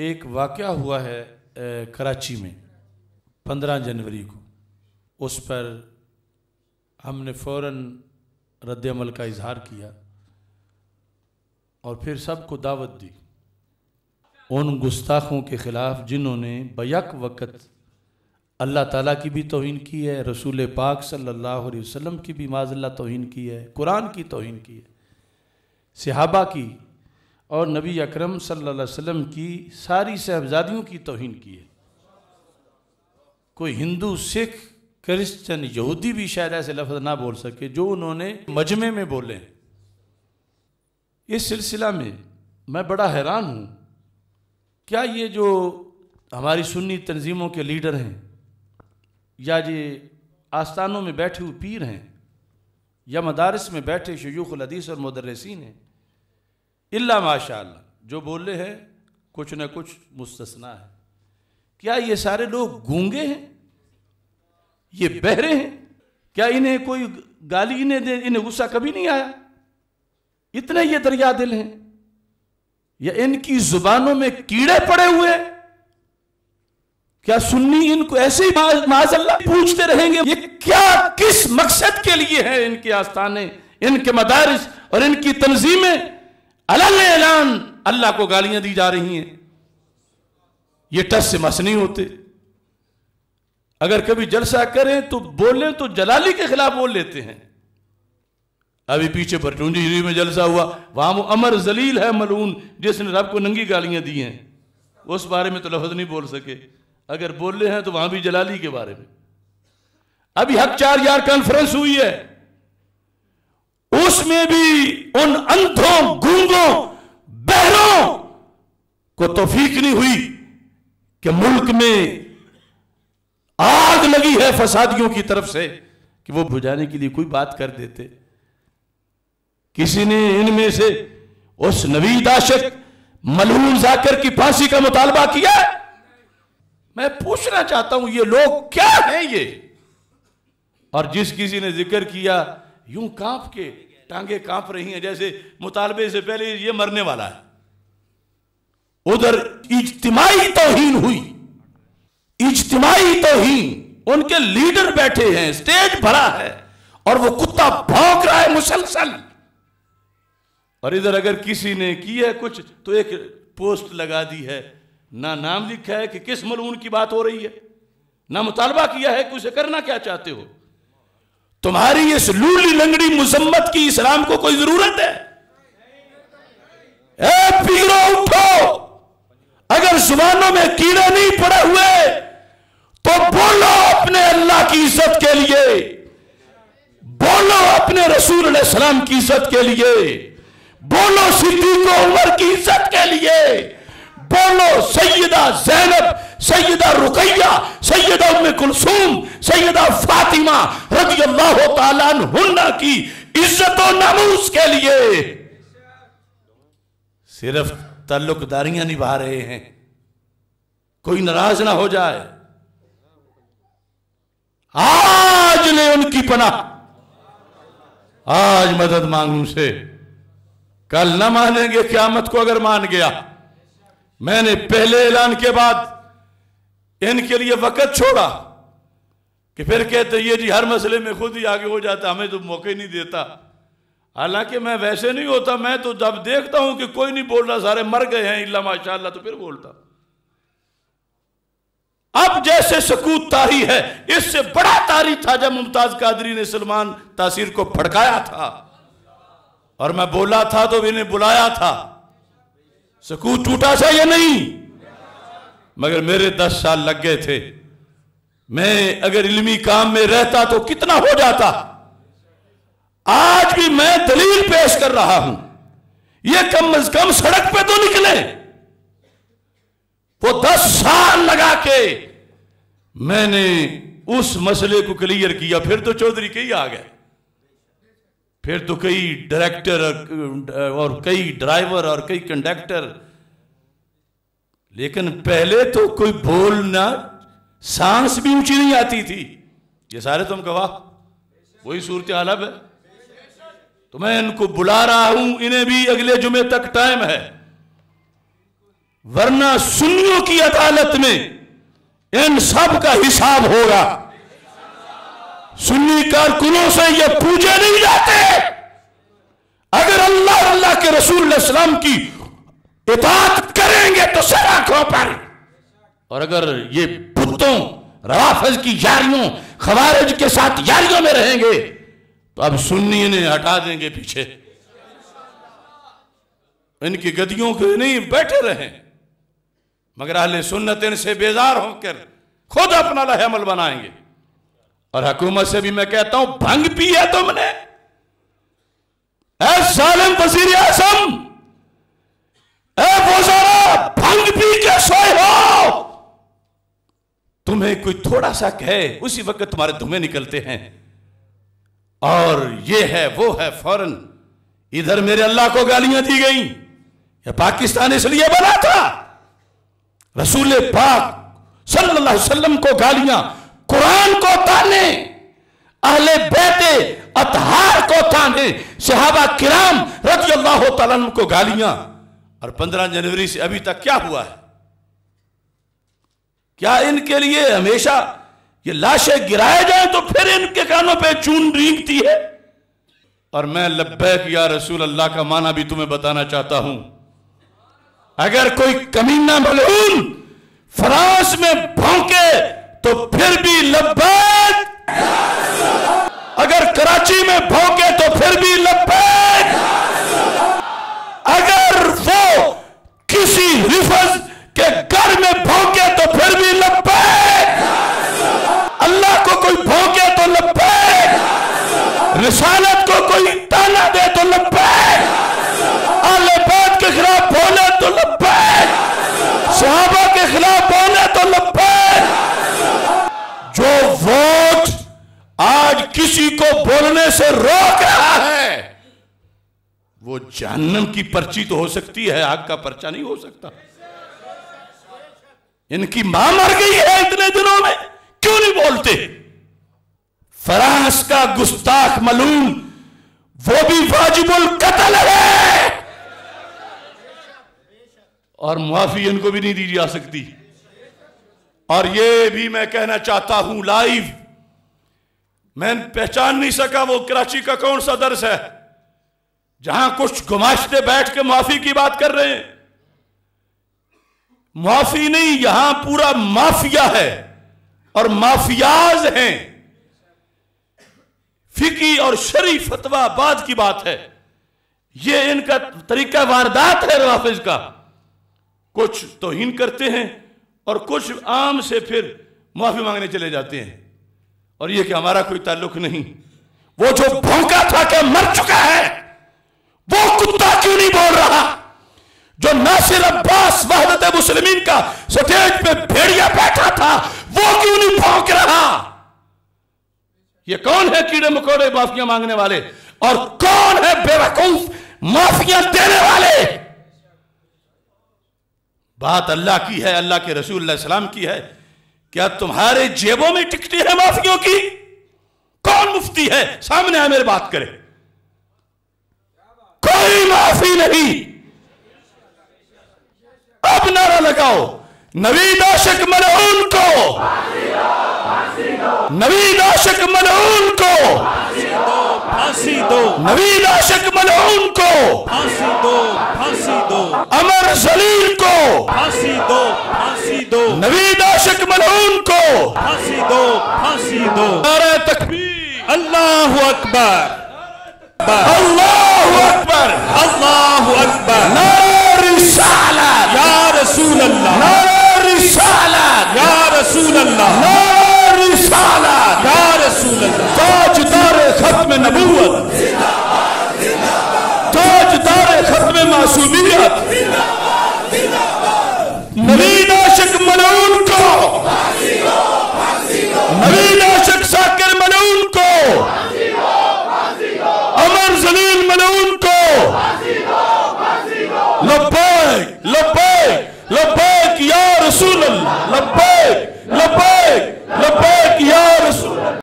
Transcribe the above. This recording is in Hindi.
एक वाक़ हुआ है कराची में, पंद्रह जनवरी को। उस पर हमने फ़ौर रद्दमल का इजहार किया और फिर सबको दावत दी। उन गुस्ताखों के ख़िलाफ़ जिन्होंने बैक वक़्त अल्लाह ताला की भी तोहन की है, रसूल पाक सल्लल्लाहु अलैहि वसल्लम की भी माजल्ला तोहन की है, कुरान की तोहन की है, सिहाबा की और नबी अकरम सल्लल्लाहु अलैहि वसल्लम की सारी साहबजादियों की तोहन की है। कोई हिंदू, सिख क्रिश्चन यहूदी भी शायद ऐसे लफ्ज़ ना बोल सके जो उन्होंने मजमे में बोले। इस सिलसिला में मैं बड़ा हैरान हूँ। क्या ये जो हमारी सुन्नी तंजीमों के लीडर हैं या ये आस्थानों में बैठे हुए पीर हैं या मदारस में बैठे शयूखलदीस और मदरसिन हैं इल्ला माशा जो बोले हैं, कुछ न कुछ मुस्तना है। क्या ये सारे लोग गूँगे हैं? ये बहरे हैं? क्या इन्हें कोई गाली, इन्हें दे, इन्हें गुस्सा कभी नहीं आया? इतने ये दरिया दिल हैं। या इनकी जुबानों में कीड़े पड़े हुए हैं? क्या सुन्नी इनको ऐसे ही माजल्ला पूछते रहेंगे, ये क्या, किस मकसद के लिए है इनके आस्थाने, इनके मदारिस और इनकी तंजीमें अलग ऐलान। अल्लाह को गालियाँ दी जा रही हैं। ये टस से मस नहीं होते। अगर कभी जलसा करें तो बोले तो जलाली के खिलाफ बोल लेते हैं। अभी पीछे शरीफ में जलसा हुआ। वहाँ वो अमर जलील है मलून, जिसने रब को नंगी गालियाँ दी हैं। उस बारे में तो लफज नहीं बोल सके। अगर बोले हैं तो वहाँ भी जलाली के बारे में। अभी हक चार यार कॉन्फ्रेंस हुई है। उसमें भी उन अंधों, गूंगों, बहरों को तोफीक नहीं हुई कि मुल्क में आग लगी है फसादियों की तरफ़ से कि वो बुझाने के लिए कोई बात कर देते। किसी ने इनमें से उस नवीद आशिक, मलून जाकर की फांसी का मुतालबा किया? मैं पूछना चाहता हूँ, ये लोग क्या हैं ये? और जिस किसी ने ज़िक्र किया, यूँ काँप के टांगे काँप रही हैं, जैसे मुतालबे से पहले ये मरने वाला है। उधर इज्तिमाई तोहीन हुई। इज्तिमाई तोहीन, उनके लीडर बैठे हैं, स्टेज भरा है, और वो कुत्ता भौंक रहा है मुसलसल। और इधर अगर किसी ने की है कुछ तो एक पोस्ट लगा दी है, ना नाम लिखा है कि किस मलून की बात हो रही है, ना मुतालबा किया है कि उसे करना क्या चाहते हो। तुम्हारी इस लूली लंगड़ी मुजम्मत की इस्लाम को कोई ज़रूरत है? ए पीरो उठो। अगर जुबानों में कीड़े नहीं पड़े हुए तो बोलो अपने अल्लाह की इज़्ज़त के लिए। बोलो अपने रसूल सलाम की इज़्ज़त के लिए। बोलो सिद्दीक उमर की इज़्ज़त के लिए। बोलो सैयदा जैनब सैयदा रुकैया, सैयदा उम्मे कुलसूम, सैयदा फातिमा रज़ी अल्लाह तला की इज़्ज़त नमूस के लिए सिर्फ़ ताल्लुकदारियाँ निभा रहे हैं। कोई नाराज़ ना हो जाए। आज ले उनकी पना आज मदद मांगू से कल ना मानेंगे, क्यामत को अगर मान गया। मैंने पहले ऐलान के बाद इनके लिए वक़्त छोड़ा कि फिर कहते, ये जी हर मसले में खुद ही आगे हो जाता, हमें तो मौके नहीं देता। हालाँकि मैं वैसे नहीं होता, मैं तो जब देखता हूँ कि कोई नहीं बोल रहा, सारे मर गए हैं, इल्ला माशाल्लाह तो फिर बोलता। अब जैसे सकूत तारी है, इससे बड़ा तारी था जब मुमताज़ कादरी ने सलमान तासीर को फड़काया था। और मैं बोला था तो इन्हें बुलाया था। सकूत टूटा था या नहीं? मगर मेरे दस साल लग गए थे। मैं अगर इल्मी काम में रहता तो कितना हो जाता। आज भी मैं दलील पेश कर रहा हूँ। यह कम अज कम सड़क पे तो निकले। वो दस साल लगा के मैंने उस मसले को क्लियर किया, फिर तो चौधरी कई आ गए। फिर तो कई डायरेक्टर और कई ड्राइवर और कई कंडक्टर लेकिन पहले तो कोई बोलना सांस भी ऊँची नहीं आती थी। ये सारे तुम गवाह। वही सूरत हालब है। तो मैं इनको बुला रहा हूँ, इन्हें भी अगले जुमे तक टाइम है। वरना सुन्नियों की अदालत में इन सब का हिसाब होगा। सुन्नी कारकुनों से ये पूजे नहीं जाते। अगर अल्लाह अल्लाह के रसूल सलाम की इबादत करेंगे तो सर आँखों पर। और अगर ये बुतों रवाफज की यारियों, खवारज के साथ यारियों में रहेंगे तो अब सुन्नी ने हटा देंगे पीछे। इनकी गदियों के नहीं बैठे रहे। मगर अहले सुन्नत इनसे बेजार होकर खुद अपना लहमल बनाएँगे। और हुकूमत से भी मैं कहता हूँ, भंग पी है तुमने। सालम वज़ीर आज़म भंग पी के सोए हो। तुम्हें कोई थोड़ा सा कहे, उसी वक्त तुम्हारे धुएँ निकलते हैं। और ये है, वो है फ़ौरन। इधर मेरे अल्लाह को गालियाँ दी गई। या पाकिस्तान इसलिए बना था। रसूल पाक सल्लल्लाहु अलैहि वसल्लम को गालियाँ, कुरान को ताने, अहले बेटे अतहार को ताने, सहाबा किराम रज़ी अल्लाह को गालियाँ। और पंद्रह जनवरी से अभी तक क्या हुआ है? क्या इनके लिए हमेशा ये लाशें गिराए जाए तो फिर इनके कानों पे चून रींगती है? और मैं लब्बैक या रसूल अल्लाह का माना भी तुम्हें बताना चाहता हूँ, अगर कोई कमीना मलून फ्रांस में भौंके तो फिर भी लब्बैक। अगर कराची में भौंके तो फिर भी लब्बैक। अगर वो किसी रिफज के घर में भौंके तो फिर भी लब्बैक अल्लाह को कोई भौंके तो लब्बैक रिसालत को कोई ताना दे तो लब्बैक आले बैत के खिलाफ बोले तो लब्बैक सहाबा के खिलाफ बोले तो लब्बैक जो वोट आज किसी को बोलने से रोक रहा है वो जहन्नम की पर्ची तो हो सकती है, आग का पर्चा नहीं हो सकता। इनकी माँ मर गई है इतने दिनों में, क्यों नहीं बोलते? फ्रांस का गुस्ताख मलूम, वो भी वाजिबुल कतल है। और मुआफी इनको भी नहीं दी जा सकती। और ये भी मैं कहना चाहता हूँ, लाइव। मैं पहचान नहीं सका वो कराची का कौन सा दर्श है। जहाँ कुछ गुमाश्ते बैठ के माफ़ी की बात कर रहे हैं। माफ़ी नहीं, यहाँ पूरा माफिया है और माफियाज हैं। फिकी और शरी फतवा बाद की बात है। ये इनका तरीका वारदात है राफिज का। कुछ तोहिन करते हैं और कुछ आम से फिर माफ़ी मांगने चले जाते हैं। और ये कि हमारा कोई ताल्लुक नहीं। वो जो भौंका था क्या मर चुका है वो कुत्ता क्यों नहीं बोल रहा? जो नासिर अब्बास वहदत मुसलमिन का स्टेज पे भेड़िया बैठा था, वो क्यों नहीं भौंक रहा? ये कौन है कीड़े मकोड़े माफिया मांगने वाले? और कौन है बेवकूफ़ माफिया देने वाले? बात अल्लाह की है, अल्लाह के रसूल सलाम की है। क्या तुम्हारे जेबों में टिकटी है माफियों की? कौन मुफ्ती है? सामने आ मेरे बात करे। माफ़ी नहीं। अब नारा लगाओ। नवी दाशक मलून को। नवी दाशक मलून को। फांसी दो। नवी दाशक मलून को। फांसी दो फांसी दो। अमर जलील को। फांसी दो फांसी दो। नवी दाशक मलून को। फांसी दो फांसी दो। नारे तकबीर। अल्लाह अकबर। अल्लाह अकबर। अल्लाह अकबर। नारिसाला या रसूल अल्लाह नारिसाला या रसूल अल्लाह नारिसाला या रसूल अल्लाह ताजदार खत्म नबूवत। ताजदार खत्म मासूमियत।